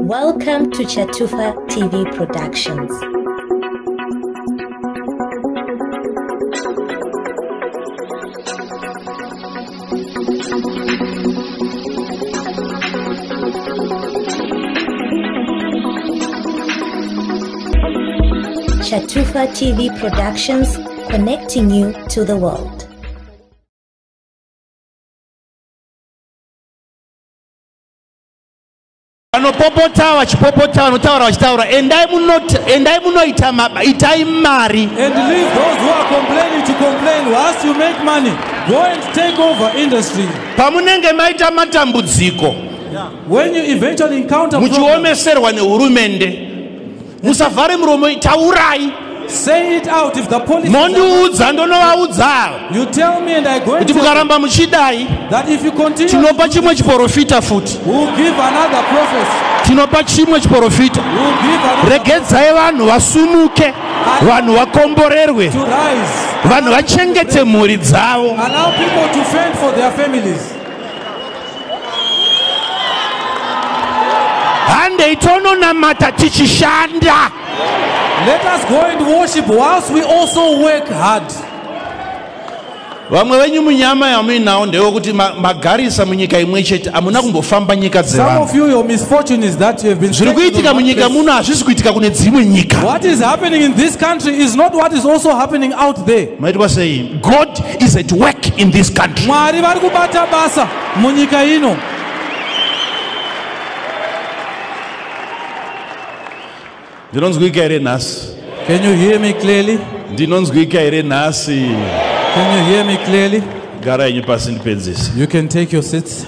Welcome to Chatufa TV Productions. Chatufa TV Productions, connecting you to the world. Vanopopota vachipopota vanotaura vachitaura endai muno- endai munoita itai mari And leave those who are complaining to complain. Whilst you make money, go and take over industry. pamunenge maita matambudziko When you eventually encounter muchiomeserwa nehurumende musavhare muromo taurai say it out. If the police mondiudza ndonovaudza. you tell me and I go and kuti mukaramba muchidai. tinopa chimwe chiprofita futi. tinopa chimwe chiprofita. regedzai vanhu vasumuke vanhu vakomborerwe vanhu vachengete mhuri dzavo. Allow people to fend for their families. handei tononamata tichishanda Let us go and worship whilst we also work hard. vamwe venyu munyama yamuinawo ndewekuti ma- magarisa munyika imwe chete hamuna kumbofamba nyika Some dzevanhu of you, your misfortune is that you have been. zviri stationed on kuitika munyika muno hazvisi kuitika kune dzimwe nyika What is happening in this country is not what is also happening out there. maitwa sei god is at work in this country mwari vari kubata basa munyika ino ndinonzwika here nhasi? Can you hear me clearly? Ndinonzwika here nhasi? Can you hear me clearly? Gara yenyu pasi ndipedzise you can take your seats